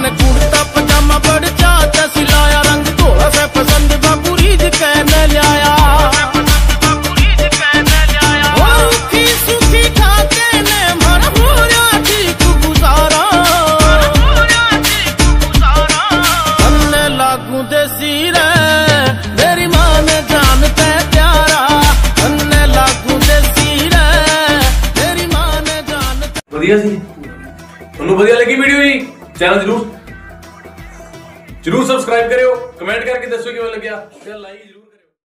ने कुर्ता पजामा बड़ चाचा सिलाया रंग थोड़ा सा पसंद बाबू रीज कहने लिया और रूखी सूखी खाके ने मर होया ठीक गुजारा अन्ने लागू देसी रे मेरी मां ने जानते प्यारा अन्ने लागू देसी रे मेरी मां ने जानते ਵਧੀਆ ਸੀ ਤੁਹਾਨੂੰ ਵਧੀਆ ਲੱਗੀ ਵੀਡੀਓ ਜੀ चैनल ज़रूर। ज़रूर सब्सक्राइब करो कमेंट करके दसो कि लग गया लाइक ज़रूर